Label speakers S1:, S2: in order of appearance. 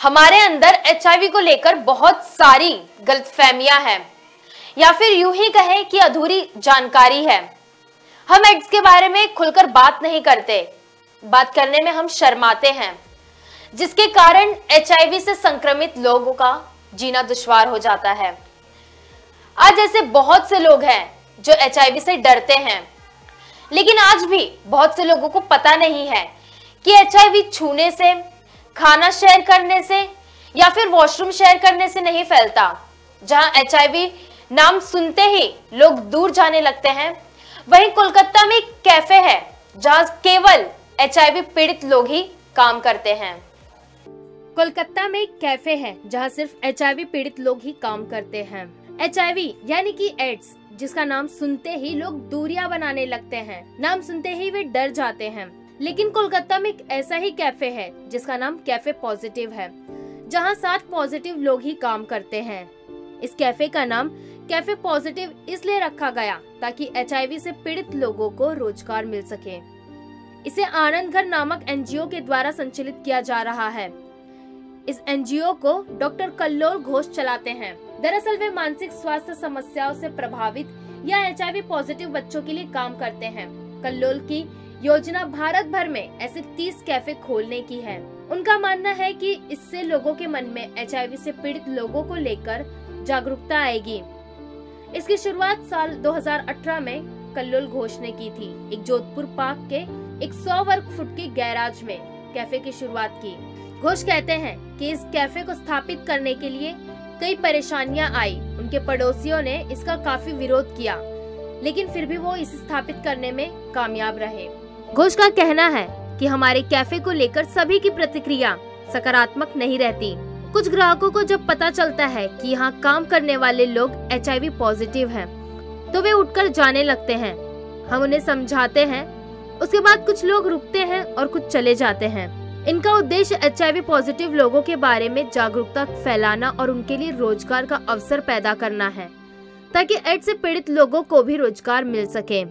S1: हमारे अंदर एचआईवी को लेकर बहुत सारी गलतफहमियाँ हैं, या फिर यूँ ही कहें कि अधूरी जानकारी है। हम एड्स के बारे में खुलकर बात नहीं करते। बात करने में हम शर्माते हैं, जिसके कारण एचआईवी से संक्रमित लोगों का जीना दुश्वार हो जाता है। आज ऐसे बहुत से लोग हैं जो एचआईवी से डरते हैं, लेकिन आज भी बहुत से लोगों को पता नहीं है कि एचआईवी छूने से खाना शेयर करने से या फिर वॉशरूम शेयर करने से नहीं फैलता। जहाँ एच नाम सुनते ही लोग दूर जाने लगते हैं, वहीं कोलकाता में कैफ़े है, जहाँ केवल एचआईवी पीड़ित लोग ही काम करते हैं। कोलकाता में एक कैफ़े है, जहाँ सिर्फ़ एचआईवी पीड़ित लोग ही काम करते हैं। एचआईवी यानी कि एड्स जिसका नाम सुनते ही लोग दूरिया बनाने लगते हैं। नाम सुनते ही वे डर जाते हैं। लेकिन कोलकाता में एक ऐसा ही कैफ़े है, जिसका नाम कैफ़े पॉजिटिव है, जहाँ सात पॉजिटिव लोग ही काम करते हैं। इस कैफ़े का नाम कैफ़े पॉजिटिव इसलिए रखा गया ताकि एचआईवी से पीड़ित लोगों को रोज़गार मिल सके। इसे आनंद घर नामक एनजीओ के द्वारा संचालित किया जा रहा है। इस एनजीओ को डॉक्टर कल्लोल घोष चलाते हैं। दरअसल वे मानसिक स्वास्थ्य समस्याओं से प्रभावित या एचआईवी पॉजिटिव बच्चों के लिए काम करते हैं। कल्लोल की योजना भारत भर में ऐसे 30 कैफ़े खोलने की है। उनका मानना है कि इससे लोगों के मन में एचआईवी से पीड़ित लोगों को लेकर जागरूकता आएगी। इसकी शुरुआत साल 2018 में कल्लोल घोष ने की थी। एक जोधपुर पार्क के एक 100 वर्ग फुट के गैराज में कैफ़े की शुरुआत की। घोष कहते हैं कि इस कैफ़े को स्थापित करने के लिए कई परेशानियाँ आई। उनके पड़ोसियों ने इसका काफ़ी विरोध किया, लेकिन फिर भी वो इसे स्थापित करने में कामयाब रहे। घोष का कहना है कि हमारे कैफ़े को लेकर सभी की प्रतिक्रिया सकारात्मक नहीं रहती। कुछ ग्राहकों को जब पता चलता है कि यहाँ काम करने वाले लोग एचआईवी पॉजिटिव हैं, तो वे उठकर जाने लगते हैं। हम उन्हें समझाते हैं उसके बाद कुछ लोग रुकते हैं और कुछ चले जाते हैं। इनका उद्देश्य एचआईवी पॉजिटिव लोगों के बारे में जागरूकता फैलाना और उनके लिए रोज़गार का अवसर पैदा करना है ताकि एड्स से पीड़ित लोगों को भी रोज़गार मिल सके।